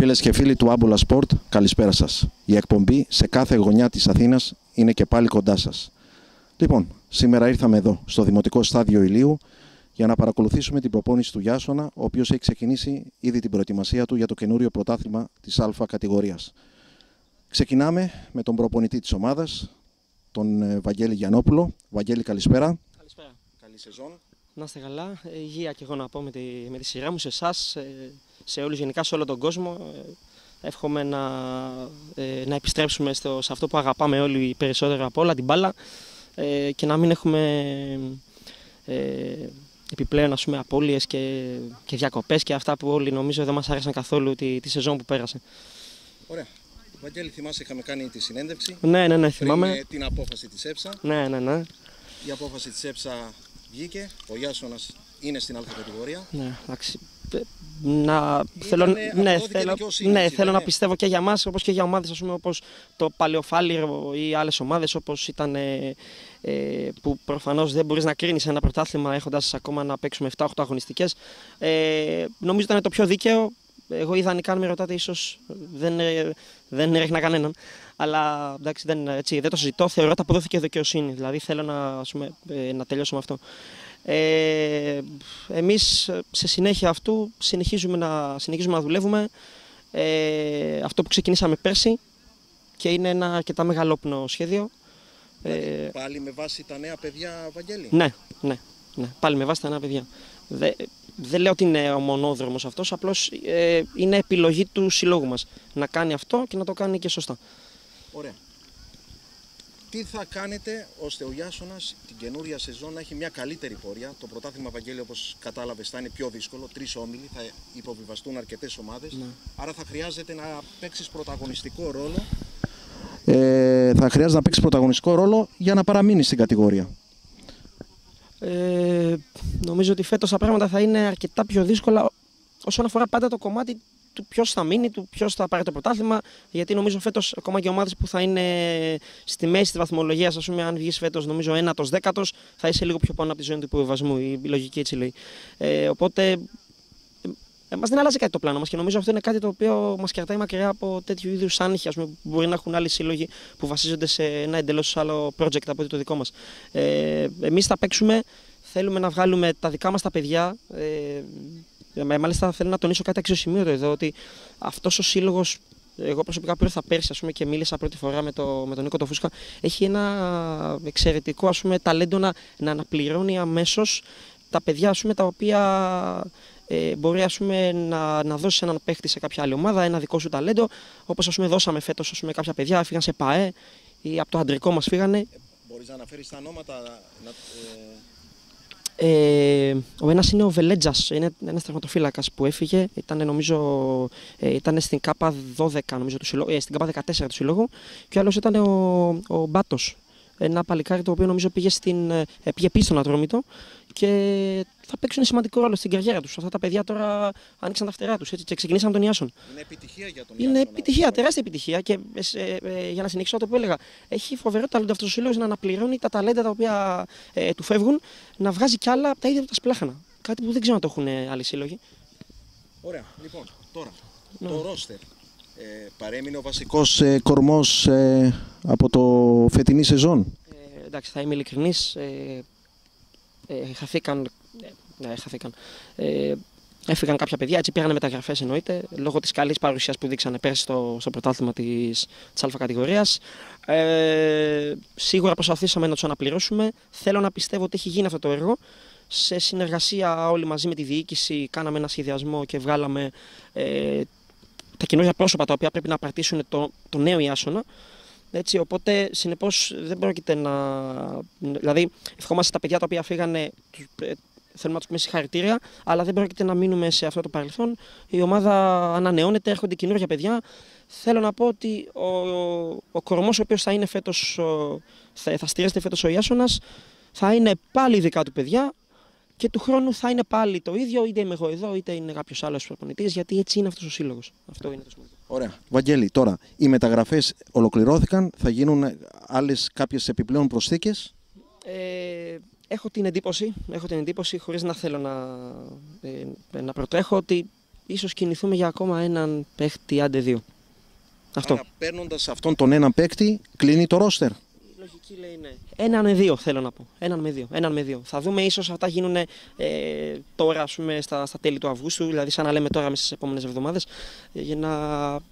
Φίλες και φίλοι του Άμπολα Sport, καλησπέρα σας. Η εκπομπή σε κάθε γωνιά της Αθήνας είναι και πάλι κοντά σας. Λοιπόν, σήμερα ήρθαμε εδώ, στο Δημοτικό Στάδιο Ηλίου, για να παρακολουθήσουμε την προπόνηση του Γιάσονα, ο οποίος έχει ξεκινήσει ήδη την προετοιμασία του για το καινούριο πρωτάθλημα της Α κατηγορίας. Ξεκινάμε με τον προπονητή της ομάδας, τον ε, Βαγγέλη Γιανόπουλο. Βαγγέλη, καλησπέρα. Καλησπέρα. Καλή σεζόν. Να είστε καλά. Ε, Υγεία και εγώ να πω με τη, με τη σειρά μου σε εσάς, σε όλους γενικά, σε όλο τον κόσμο. Ε, Εύχομαι να, ε, να επιστρέψουμε στο, σε αυτό που αγαπάμε όλοι περισσότερο από όλα, την μπάλα ε, και να μην έχουμε ε, επιπλέον ας πούμε, απώλειες και, και διακοπές και αυτά που όλοι νομίζω δεν μας άρεσαν καθόλου τη, τη σεζόν που πέρασε. Ωραία. Βαγγέλη, θυμάσαι, είχαμε κάνει τη συνέντευξη. Ναι, ναι, ναι, πριν θυμάμαι. ε, την απόφαση της ΕΨΑ. Ναι, ναι, ναι. Η απόφαση της ΕΨΑ βγήκε. Ο Γιάσονας είναι στην Α κατηγορία. Ναι, εντάξει. Ε, Να, θέλω, Ήτανε- ναι, αποδόθηκε θέλω, δικαιοσύνη, ναι, έτσι, θέλω δεν να είναι; πιστεύω και για μας όπως και για ομάδες ας πούμε, όπως το Παλαιοφάλιρο ή άλλες ομάδες όπως ήταν ε, ε, που προφανώς δεν μπορείς να κρίνεις ένα πρωτάθλημα έχοντας ακόμα να παίξουμε 7-8 αγωνιστικές. Ε, νομίζω ήταν το πιο δίκαιο. Εγώ ιδανικά αν με ρωτάτε ίσως δεν, ε, δεν έρεχνα κανέναν. Αλλά εντάξει δεν, έτσι, δεν το συζητώ. Θεωρώ ότι αποδόθηκε δικαιοσύνη. Δηλαδή θέλω να, ας πούμε, ε, να τελειώσω με αυτό. Ε, εμείς ε, σε συνέχεια αυτού συνεχίζουμε να, συνεχίζουμε να δουλεύουμε ε, αυτό που ξεκινήσαμε πέρσι και είναι ένα αρκετά μεγαλόπνο σχέδιο. Ε, Πάλι με βάση τα νέα παιδιά, Βαγγέλη; ναι, ναι, ναι, πάλι με βάση τα νέα παιδιά. Δε- Δεν λέω ότι είναι ο μονόδρομος αυτός, απλώς ε, είναι επιλογή του συλλόγου μας να κάνει αυτό και να το κάνει και σωστά. Ωραία. Τι θα κάνετε ώστε ο Γιάσονας την καινούρια σεζόν να έχει μια καλύτερη πορεία; Το πρωτάθλημα Βαγγέλη, όπως κατάλαβες, θα είναι πιο δύσκολο. Τρεις όμιλοι, θα υποβιβαστούν αρκετές ομάδες. Ναι. Άρα θα χρειάζεται να παίξεις πρωταγωνιστικό ρόλο. Ε, θα χρειάζεται να παίξεις πρωταγωνιστικό ρόλο για να παραμείνεις στην κατηγορία. Ε, νομίζω ότι φέτος τα πράγματα θα είναι αρκετά πιο δύσκολα όσον αφορά πάντα το κομμάτι του ποιος θα μείνει, του ποιος θα πάρει το πρωτάθλημα. Γιατί νομίζω φέτος ακόμα και ομάδες που θα είναι στη μέση της βαθμολογίας, ας πούμε, αν βγεις φέτος, νομίζω ένατος, δέκατος, θα είσαι λίγο πιο πάνω από τη ζώνη του υποβιβασμού. Η λογική έτσι λέει. Ε, οπότε Εμά δεν αλλάζει κάτι το πλάνο μας και νομίζω αυτό είναι κάτι το οποίο μας κρατάει μακριά από τέτοιου είδους άνοιγοι που μπορεί να έχουν άλλοι σύλλογοι που βασίζονται σε ένα εντελώς άλλο project από ότι το δικό μας. Ε, Εμείς θα παίξουμε, θέλουμε να βγάλουμε τα δικά μας τα παιδιά. Ε, ε, μάλιστα θέλω να τονίσω κάτι αξιοσημείωτο εδώ ότι αυτός ο σύλλογος. Εγώ προσωπικά που ήρθα πέρσι ας πούμε, και μίλησα πρώτη φορά με, το, με τον Νίκο το Φούσκα, έχει ένα εξαιρετικό ας πούμε, ταλέντο να, να αναπληρώνει αμέσως τα παιδιά ας πούμε, τα οποία ε, μπορεί ας πούμε, να, να δώσει έναν παίχτη σε κάποια άλλη ομάδα, ένα δικό σου ταλέντο. Όπως δώσαμε φέτος κάποια παιδιά, φύγαν σε ΠαΕ ή από το αντρικό μας φύγανε. Μπορείς να αναφέρεις τα ονόματα. Να, ε, Ε, ο ένας είναι ο Βελέτζας, είναι ένας τερματοφύλακα που έφυγε. Ήταν, νομίζω, ε, ήταν στην ΚΑΠΑ 12, νομίζω, του συλλόγου, ε, στην ΚΑΠΑ 14 του συλλόγου. Και ο άλλος ήταν ο, ο Μπάτος. Ένα παλικάρι το οποίο νομίζω πήγε, στην, ε, πήγε πίσω στον Ατρόμητο και θα παίξουν σημαντικό ρόλο στην καριέρα τους. Αυτά τα παιδιά τώρα άνοιξαν τα φτερά τους και ξεκινήσαν τον Ιάσον. είναι επιτυχία για τον Είναι Ιάσονα. επιτυχία, τεράστια επιτυχία. Και ε, σε- ε, για να συνεχίσω αυτό που έλεγα, έχει φοβερό ταλέντο αυτός ο σύλλογος να αναπληρώνει τα ταλέντα τα οποία ε, του φεύγουν, να βγάζει κι άλλα από τα ίδια του τα σπλάχανα. Κάτι που δεν ξέρω να το έχουν ε, άλλοι σύλλογοι. Ωραία, λοιπόν, τώρα Ναι. το ρόστερ. Ε, παρέμεινε ο βασικός ε, κορμός ε, από το φετινή σεζόν. Ε, εντάξει, θα είμαι ειλικρινής. Ε, ε, χαθήκαν. Ε, ναι, χαθήκαν. Ε, έφυγαν κάποια παιδιά, έτσι πήγαν μεταγραφές εννοείται, λόγω της καλής παρουσίας που δείξανε πέρσι στο, στο πρωτάθλημα της Α κατηγορίας. Ε, σίγουρα προσπαθήσαμε να τους αναπληρώσουμε. Θέλω να πιστεύω ότι έχει γίνει αυτό το έργο. Σε συνεργασία όλοι μαζί με τη διοίκηση κάναμε ένα σχεδιασμό και βγάλαμε ε, τα καινούργια πρόσωπα τα οποία πρέπει να απαρτήσουν το, το νέο Ιάσονα. Έτσι, οπότε συνεπώς δεν πρόκειται να. Δηλαδή, ευχόμαστε τα παιδιά τα οποία φύγανε. τους- ε, Θέλουμε να τους πούμε συγχαρητήρια, αλλά δεν πρόκειται να μείνουμε σε αυτό το παρελθόν. Η ομάδα ανανεώνεται, έρχονται καινούργια παιδιά. Θέλω να πω ότι ο, ο κορμός ο οποίος θα είναι φέτος, θα, θα στηρίζεται φέτος ο Ιάσονας, θα είναι πάλι δικά του παιδιά και του χρόνου θα είναι πάλι το ίδιο, είτε είμαι εγώ εδώ, είτε είναι κάποιος άλλος προπονητής, γιατί έτσι είναι αυτός ο σύλλογος. Αυτό είναι το σημαντικό. Ωραία. Βαγγέλη, τώρα οι μεταγραφές ολοκληρώθηκαν, θα γίνουν άλλες κάποιες επιπλέον προσθήκες; Ε, έχω την εντύπωση, έχω την εντύπωση χωρίς να θέλω να, ε, να προτρέχω ότι ίσως κινηθούμε για ακόμα έναν παίχτη, άντε δύο. Αυτό. Άρα παίρνοντας αυτόν τον έναν παίκτη κλείνει το ρόστερ. Η λογική λέει ναι. Έναν με δύο θέλω να πω. Έναν με δύο. Έναν με δύο. Θα δούμε ίσως αυτά γίνουν ε, τώρα ας πούμε, στα, στα τέλη του Αυγούστου, δηλαδή σαν να λέμε τώρα μέσα στις επόμενες εβδομάδες, για, να,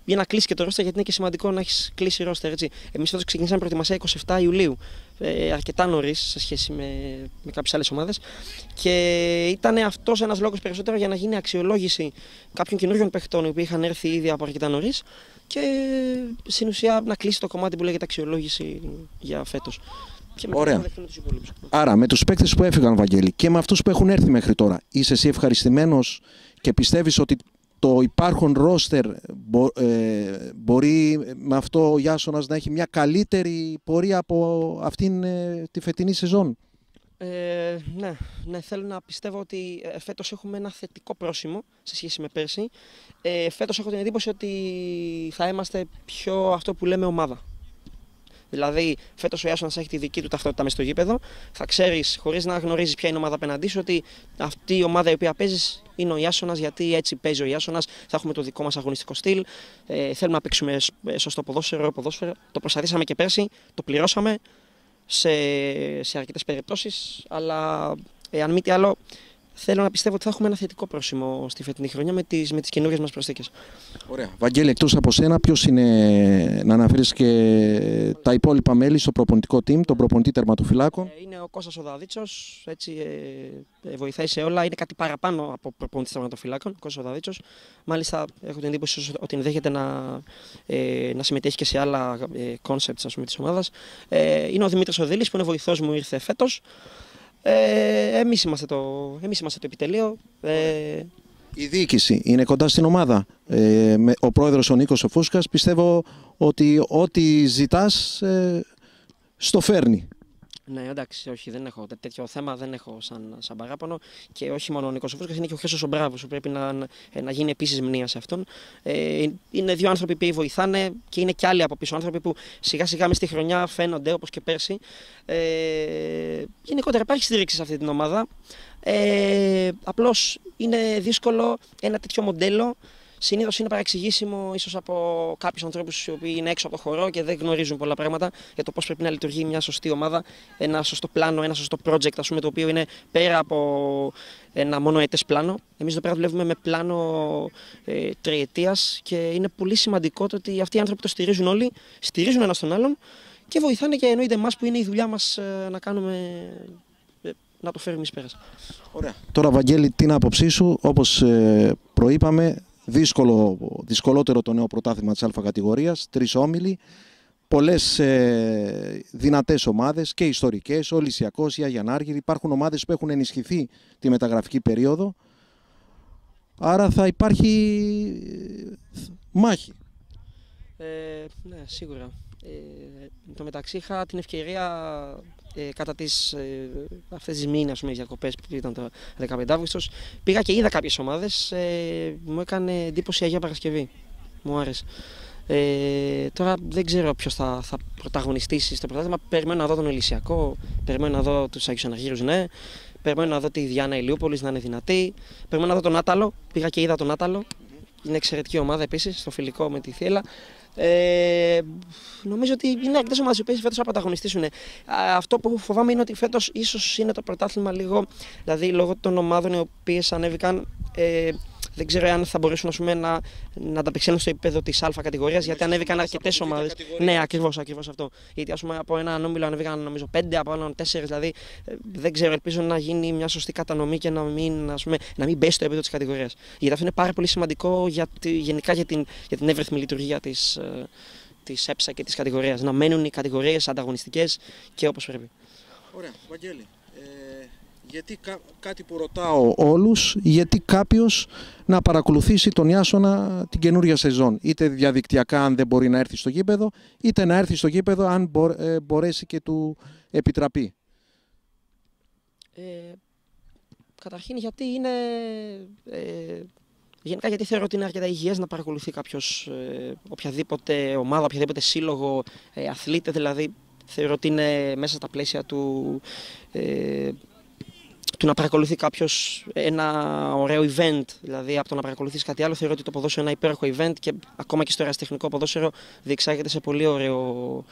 για να κλείσει και το ρόστερ, γιατί είναι και σημαντικό να έχεις κλείσει ρόστερ. Εμείς φέτο ξεκινήσαμε προετοιμασία 27 Ιουλίου. Ε, αρκετά νωρίς σε σχέση με, με κάποιες άλλες ομάδες. Και ήταν αυτός ένας λόγος περισσότερο για να γίνει αξιολόγηση κάποιων καινούριων παιχτών οι οποίοι είχαν έρθει ήδη από αρκετά νωρίς και στην ουσία να κλείσει το κομμάτι που λέγεται αξιολόγηση για φέτος. Και μετά Ωραία. να δεχτούμε τους υπόλοιπους. Άρα με τους παίκτες που έφυγαν Βαγγέλη και με αυτούς που έχουν έρθει μέχρι τώρα είσαι εσύ ευχαριστημένος και πιστεύεις ότι το υπάρχον ρόστερ μπο- ε, μπορεί με αυτό ο Γιάσονας να έχει μια καλύτερη πορεία από αυτήν ε, τη φετινή σεζόν; Ε, ναι, ναι, θέλω να πιστεύω ότι ε, φέτος έχουμε ένα θετικό πρόσημο σε σχέση με πέρσι. Ε, φέτος έχω την εντύπωση ότι θα είμαστε πιο αυτό που λέμε ομάδα. Δηλαδή, φέτος ο Ιάσονας έχει τη δική του ταυτότητα μέσα στο γήπεδο. Θα ξέρεις, χωρίς να γνωρίζεις ποια είναι η ομάδα απέναντί σου, ότι αυτή η ομάδα η οποία παίζεις είναι ο Ιάσονας, γιατί έτσι παίζει ο Ιάσονας. Θα έχουμε το δικό μας αγωνιστικό στυλ. Ε, θέλουμε να παίξουμε σ- ε, σωστό ποδόσφαιρο, ωραίο ποδόσφαιρο. Το προσπαθήσαμε και πέρσι, το πληρώσαμε σε, σε αρκετές περιπτώσεις, αλλά ε, αν μη τι άλλο, θέλω να πιστεύω ότι θα έχουμε ένα θετικό πρόσημο στη φετινή χρονιά με τις, με τις καινούριες μας προσθήκες. Ωραία. Βαγγέλη, εκτός από σένα, ποιος είναι να αναφέρεις και τα υπόλοιπα μέλη στο προπονητικό team, τον προπονητή τερματοφυλάκων. Ε, είναι ο Κώστας ο Δαδίτσος, έτσι ε, ε, βοηθάει σε όλα, είναι κάτι παραπάνω από προπονητής τερματοφυλάκων, ο Κώστας ο Δαδίτσος. Μάλιστα έχω την εντύπωση ότι ενδέχεται να, ε, να συμμετέχει και σε άλλα ε, concepts ας πούμε, της ομάδας. Ε, είναι ο Δημήτρης Οδήλης που είναι βοηθός μου, ήρθε φέτος. Ε, εμείς, είμαστε το, εμείς είμαστε το επιτελείο. Ε, Η διοίκηση είναι κοντά στην ομάδα. Ε, με, ο πρόεδρος ο Νίκος ο Φούσκας πιστεύω ότι ό,τι ζητάς ε, στο φέρνει. Ναι, εντάξει, όχι, δεν έχω τέ- τέτοιο θέμα, δεν έχω σαν, σαν παράπονο. Και όχι μόνο ο Νίκος Φούσκα, είναι και ο Χέσος ο Μπράβος, που πρέπει να, να, να γίνει επίσης μνήμα σε αυτόν. Ε, είναι δύο άνθρωποι που βοηθάνε και είναι και άλλοι από πίσω άνθρωποι που σιγά σιγά μες στη χρονιά φαίνονται όπως και πέρσι. Ε, γενικότερα υπάρχει στήριξη σε αυτή την ομάδα. Ε, Απλώς είναι δύσκολο ένα τέτοιο μοντέλο Συνήθως είναι παρεξηγήσιμο ίσως από κάποιους ανθρώπους οι οποίοι είναι έξω από το χώρο και δεν γνωρίζουν πολλά πράγματα για το πώς πρέπει να λειτουργεί μια σωστή ομάδα, ένα σωστό πλάνο, ένα σωστό project, ας πούμε, το οποίο είναι πέρα από ένα μόνο έτες πλάνο. Εμείς εδώ πέρα δουλεύουμε με πλάνο ε, τριετίας και είναι πολύ σημαντικό το ότι αυτοί οι άνθρωποι το στηρίζουν όλοι, στηρίζουν ένας τον άλλον και βοηθάνε και εννοείται εμάς που είναι η δουλειά μας να κάνουμε. ε, να το φέρουμε εις πέρας. Ωραία. Τώρα, Βαγγέλη, την άποψή σου, όπως ε, προείπαμε, δύσκολο, δυσκολότερο το νέο πρωτάθλημα της Α κατηγορίας, τρεις όμιλοι, πολλές ε, δυνατές ομάδες και ιστορικές, ο Λυσιακός, η Αγιανάργυρη, υπάρχουν ομάδες που έχουν ενισχυθεί τη μεταγραφική περίοδο, άρα θα υπάρχει ε, μάχη. Ε, ναι, σίγουρα. Ε, εν τω μεταξύ είχα την ευκαιρία ε, κατά τις, ε, αυτές τις μήνες, ας πούμε, διακοπές που ήταν το 15 Αύγουστος, πήγα και είδα κάποιες ομάδες, ε, μου έκανε εντύπωση η Αγία Παρασκευή, μου άρεσε. Ε, τώρα δεν ξέρω ποιος θα, θα πρωταγωνιστήσει στο πρωτάθλημα. Περιμένω να δω τον Ελυσιακό, περιμένω να δω τους Αγίου Αναργύρου, ναι. Περιμένω να δω τη Διάννα Ηλιούπολης να είναι δυνατή. Περιμένω να δω τον Άταλο. Πήγα και είδα τον Άταλο. Είναι εξαιρετική ομάδα επίσης, στο φιλικό με τη Θήλα. Ε, νομίζω ότι είναι αρκετέ ομάδε που φέτος θα πρωταγωνιστήσουν. Α, Αυτό που φοβάμαι είναι ότι φέτος ίσως είναι το πρωτάθλημα λίγο, δηλαδή λόγω των ομάδων οι οποίες ανέβηκαν. Ε, δεν ξέρω αν θα μπορέσουν ας πούμε, να, να ανταπεξέλθουν στο επίπεδο της Α κατηγορίας, γιατί ανέβηκαν αρκετές ομάδες. Ναι, ακριβώς ακριβώς αυτό. Γιατί ας πούμε, από ένα νόμιλο ανέβηκαν νομίζω πέντε, από έναν τέσσερις. Δηλαδή ε, δεν ξέρω, ελπίζω να γίνει μια σωστή κατανομή και να μην, ας πούμε, να μην πέσει στο επίπεδο της κατηγορίας. Γιατί αυτό είναι πάρα πολύ σημαντικό για τη, γενικά για την, για την εύρυθμη λειτουργία της της ΕΠΣΑ και της κατηγορίας. Να μένουν οι κατηγορίες ανταγωνιστικές και όπως πρέπει. Ωραία, Βαγγέλη. Ε, γιατί κά- κάτι που ρωτάω όλους, γιατί κάποιος να παρακολουθήσει τον Ιάσονα την καινούργια σεζόν. Είτε διαδικτυακά αν δεν μπορεί να έρθει στο γήπεδο, είτε να έρθει στο γήπεδο αν μπο- ε, μπορέσει και του επιτραπεί. Ε, καταρχήν γιατί είναι. Ε, γενικά γιατί θεωρώ ότι είναι αρκετά υγιές να παρακολουθεί κάποιος ε, οποιαδήποτε ομάδα, οποιαδήποτε σύλλογο, ε, αθλείται δηλαδή. Θεωρώ ότι είναι μέσα στα πλαίσια του. Ε, του να παρακολουθεί κάποιος ένα ωραίο event, δηλαδή από το να παρακολουθείς κάτι άλλο, θεωρώ ότι το ποδόσφαιρο είναι ένα υπέροχο event και ακόμα και στο ερασιτεχνικό ποδόσφαιρο διεξάγεται σε πολύ ωραίο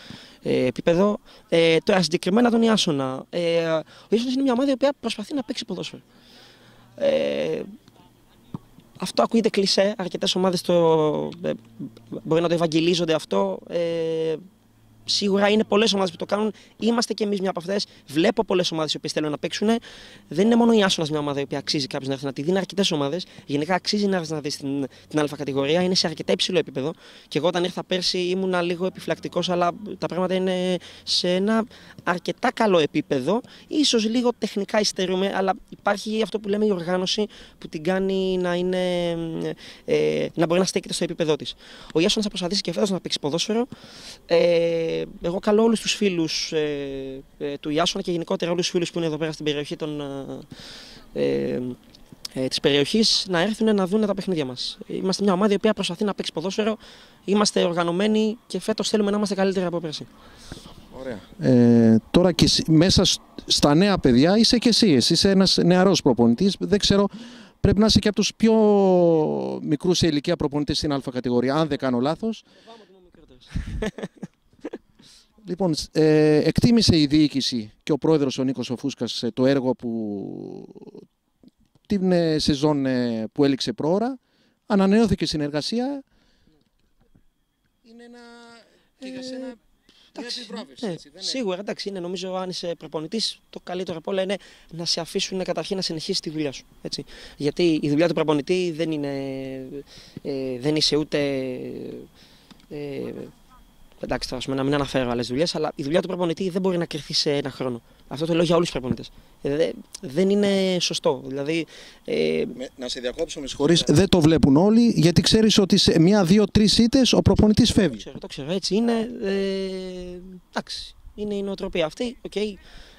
ε, επίπεδο. Ε, τώρα συγκεκριμένα τον Ιάσονα. Ε, ο Ιάσονας είναι μια ομάδα η οποία προσπαθεί να παίξει ποδόσφαιρο. Ε, αυτό ακούγεται κλισέ. Αρκετές ομάδες ε, μπορεί να το ευαγγελίζονται αυτό. Ε, Σίγουρα είναι πολλές ομάδες που το κάνουν. Είμαστε κι εμείς μια από αυτές. Βλέπω πολλές ομάδες οι οποίες θέλουν να παίξουν. Δεν είναι μόνο η Άσονας μια ομάδα η οποία αξίζει κάποιος να έρθει να τη δει. Είναι αρκετές ομάδες. Γενικά αξίζει να έρθει να δεις την, την Α κατηγορία. Είναι σε αρκετά υψηλό επίπεδο. Και εγώ όταν ήρθα πέρσι ήμουνα λίγο επιφυλακτικός, αλλά τα πράγματα είναι σε ένα αρκετά καλό επίπεδο. σω λίγο τεχνικά υστερούμε, αλλά υπάρχει αυτό που λέμε η οργάνωση που την κάνει να, είναι, ε, να μπορεί να στέκεται στο επίπεδό της. Ο Ιάσονα θα προσπαθήσει και φέτος να παίξει ποδόσφαιρο. Ε, εγώ καλώ όλους τους φίλους ε, ε, του Ιάσονα και γενικότερα όλους τους φίλους που είναι εδώ πέρα στην περιοχή των, ε, ε, ε της περιοχής να έρθουν να δουν τα παιχνίδια μας. Είμαστε μια ομάδα η οποία προσπαθεί να παίξει ποδόσφαιρο, είμαστε οργανωμένοι και φέτος θέλουμε να είμαστε καλύτεροι από πέρσι. Ωραία. Ε, τώρα και μέσα στα νέα παιδιά είσαι και εσύ, εσύ είσαι ένας νεαρός προπονητής, δεν ξέρω, πρέπει να είσαι και από τους πιο μικρούς σε ηλικία προπονητές στην α κατηγορία, αν δεν κάνω λάθος. Λοιπόν, ε, εκτίμησε η διοίκηση και ο πρόεδρος ο Νίκος Οφούσκας ε, το έργο που την ε, σεζόν ε, που έληξε πρόωρα. Ανανεώθηκε συνεργασία. Είναι ένα... και για σένα Εντάξει, ναι, σίγουρα, εντάξει, είναι, νομίζω αν είσαι προπονητής, το καλύτερο από όλα είναι να σε αφήσουν καταρχήν να συνεχίσει τη δουλειά σου. Έτσι. Γιατί η δουλειά του προπονητή δεν είναι. Ε, δεν είσαι ούτε. Ε, εντάξει, τώρα να μην αναφέρω άλλες δουλειές, αλλά η δουλειά του προπονητή δεν μπορεί να κρυφθεί σε ένα χρόνο. Αυτό το λέω για όλους τους προπονητές. Ε, δεν είναι σωστό. Δηλαδή, ε... Με, να σε διακόψω, με συγχωρεί. Δεν το βλέπουν όλοι, γιατί ξέρεις ότι σε μία, δύο, τρεις ήττες ο προπονητής φεύγει. Το ξέρω, το ξέρω. Έτσι είναι. Ε, εντάξει. Είναι η νοοτροπία αυτή. Okay.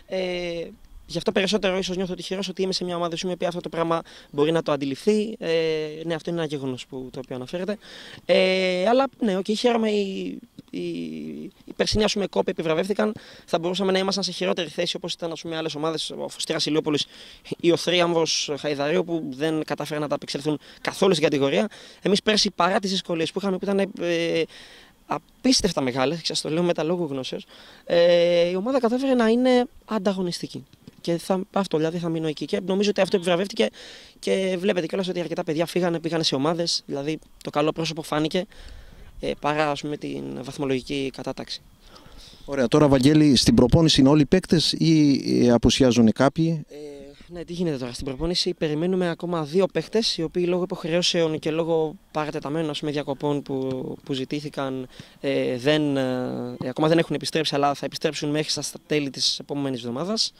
Ε, Γι' αυτό περισσότερο ίσως νιώθω τυχερός ότι είμαι σε μια ομάδα η οποία αυτό το πράγμα μπορεί να το αντιληφθεί. Ε, ναι, αυτό είναι ένα γεγονός το οποίο αναφέρεται. Ε, αλλά ναι, okay, χαίρομαι. Οι, οι, οι περσινοί ας πούμε, κόποι επιβραβεύτηκαν. Θα μπορούσαμε να ήμασταν σε χειρότερη θέση όπως ήταν άλλες ομάδες, ο Φωστήρας Ηλιόπολης ή ο Θρίαμβος Χαϊδαρίου που δεν κατάφεραν να τα απεξελθούν καθόλου στην κατηγορία. Εμείς πέρσι παρά τις δυσκολίες που είχαμε, που ήταν ε, απίστευτα μεγάλες, σας το λέω με τα λόγου γνώσεως, ε, η ομάδα κατάφερε να είναι ανταγωνιστική. Και θα, αυτό δηλαδή θα μείνω εκεί. Και νομίζω ότι αυτό επιβραβεύτηκε και βλέπετε κιόλας ότι αρκετά παιδιά φύγανε, πήγανε σε ομάδες. Δηλαδή το καλό πρόσωπο φάνηκε ε, παρά ας πούμε, την βαθμολογική κατάταξη. Ωραία. Τώρα, Βαγγέλη, στην προπόνηση είναι όλοι οι παίκτες ή ε, απουσιάζουν κάποιοι; Ε, ναι, τι γίνεται τώρα στην προπόνηση; Περιμένουμε ακόμα δύο παίχτες, οι οποίοι λόγω υποχρεώσεων και λόγω παρατεταμένων ας πούμε, διακοπών που, που ζητήθηκαν ε, δεν, ε, ακόμα δεν έχουν επιστρέψει, αλλά θα επιστρέψουν μέχρι στα τέλη της επόμενης εβδομάδας.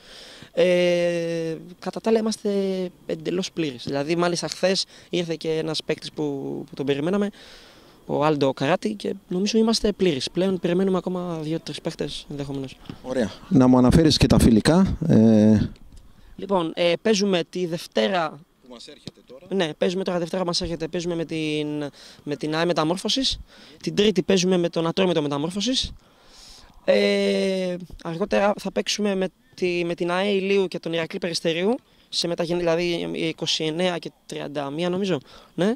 Ε, κατά τα άλλα, είμαστε εντελώς πλήρεις. Δηλαδή, μάλιστα χθες ήρθε και ένας παίκτης που, που τον περιμέναμε, ο Άλντο Καράτη, και νομίζω είμαστε πλήρεις. Πλέον περιμένουμε ακόμα δύο-τρεις παίχτες ενδεχομένως. Ωραία. Να μου αναφέρεις και τα φιλικά. Ε... Λοιπόν, ε, παίζουμε τη Δευτέρα. Που μας έρχεται τώρα. Ναι, παίζουμε τώρα Δευτέρα μας έρχεται. Παίζουμε με την, με την ΑΕ Μεταμόρφωσης. Την Τρίτη παίζουμε με τον Ατρόμητο Μεταμόρφωσης. Ε, αργότερα θα παίξουμε με, τη, με την ΑΕ Ιλίου και τον Ηρακλή Περιστερίου. Σε μεταγενή, δηλαδή 29 και 31 νομίζω. Ναι.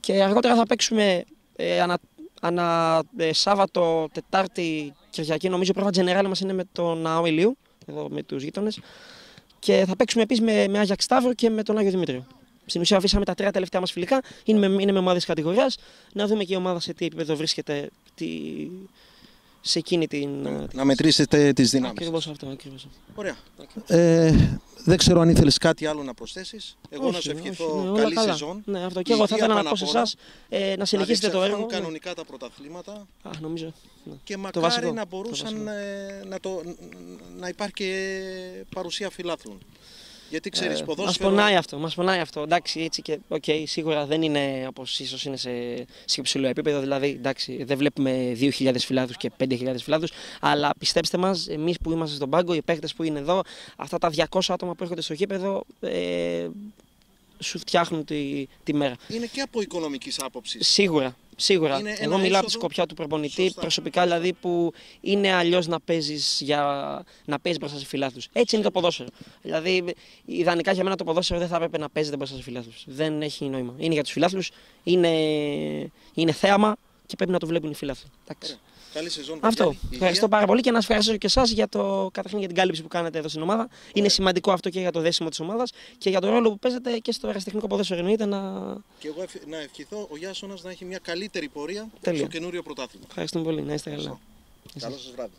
Και αργότερα θα παίξουμε ε, ανα, ανα ε, Σάββατο, Τετάρτη, Κυριακή. Νομίζω η πρόβα μας είναι με τον ΑΕ Ηλίου, εδώ με τους γείτονες. Και θα παίξουμε επίσης με, με Άγιαξ Σταύρο και με τον Άγιο Δημήτριο. Στην ουσία, αφήσαμε τα τρία τελευταία μας φιλικά. Είναι με, είναι με ομάδες κατηγορία. Να δούμε και η ομάδα σε τι επίπεδο βρίσκεται τι, σε εκείνη την. Να μετρήσετε τις δυνάμεις. Ακριβώς αυτό. Ακριβώς. Ωραία. Ε, δεν ξέρω αν ήθελες κάτι άλλο να προσθέσεις. Εγώ να σου ευχηθώ ναι, καλή καλά. σεζόν. Ναι, αυτό. Και εγώ θα ήθελα να πω σε εσάς ε, να συνεχίσετε το έργο. κανονικά τα πρωταθλήματα. Α, νομίζω. Ναι. Και μακάρι να μπορούσαν ε, να, το, να υπάρχει και παρουσία φιλάθλων. Γιατί ξέρεις, ε, ποδόσφαιρο. Μας πονάει αυτό. Μας πονάει αυτό. Εντάξει, έτσι και. Okay, σίγουρα δεν είναι όπως ίσως είναι σε, σε υψηλό επίπεδο. Δηλαδή, εντάξει, δεν βλέπουμε 2.000 φιλάδου και 5.000 φιλάδου. Αλλά πιστέψτε μας, εμείς που είμαστε στον πάγκο, οι παίχτε που είναι εδώ, αυτά τα 200 άτομα που έρχονται στο γήπεδο. Ε, σου φτιάχνουν τη, τη μέρα. Είναι και από οικονομικής άποψης. Σίγουρα. Σίγουρα. Είναι ένα Εγώ μιλάω από τη έσοδο. σκοπιά του προπονητή, Σωστά. προσωπικά δηλαδή που είναι αλλιώς να παίζεις για... να παίζεις μπροστά σε φιλάθλου. Έτσι είναι το ποδόσφαιρο. Δηλαδή, ιδανικά για μένα το ποδόσφαιρο δεν θα έπρεπε να παίζεται μπροστά σε φιλάθλου. Δεν έχει νόημα. Είναι για τους φιλάθλου, είναι... είναι θέαμα και πρέπει να το βλέπουν οι φιλάθλοι. Εντάξει. Καλή σεζόν. Αυτό. παιδιά. Υγεία. Ευχαριστώ πάρα πολύ και να σας ευχαριστήσω και εσάς για, το... καταρχήν για την κάλυψη που κάνετε εδώ στην ομάδα. Είναι σημαντικό αυτό και για το δέσιμο της ομάδας και για το ρόλο που παίζετε και στο αεραστεχνικό ποδόσφαιρο. Εννοείται να. Και εγώ ευχ- να ευχηθώ ο Γιάσονας να έχει μια καλύτερη πορεία Τέλεια. στο καινούριο πρωτάθλημα. Ευχαριστούμε πολύ. Να είστε καλά. Καλό σας βράδυ.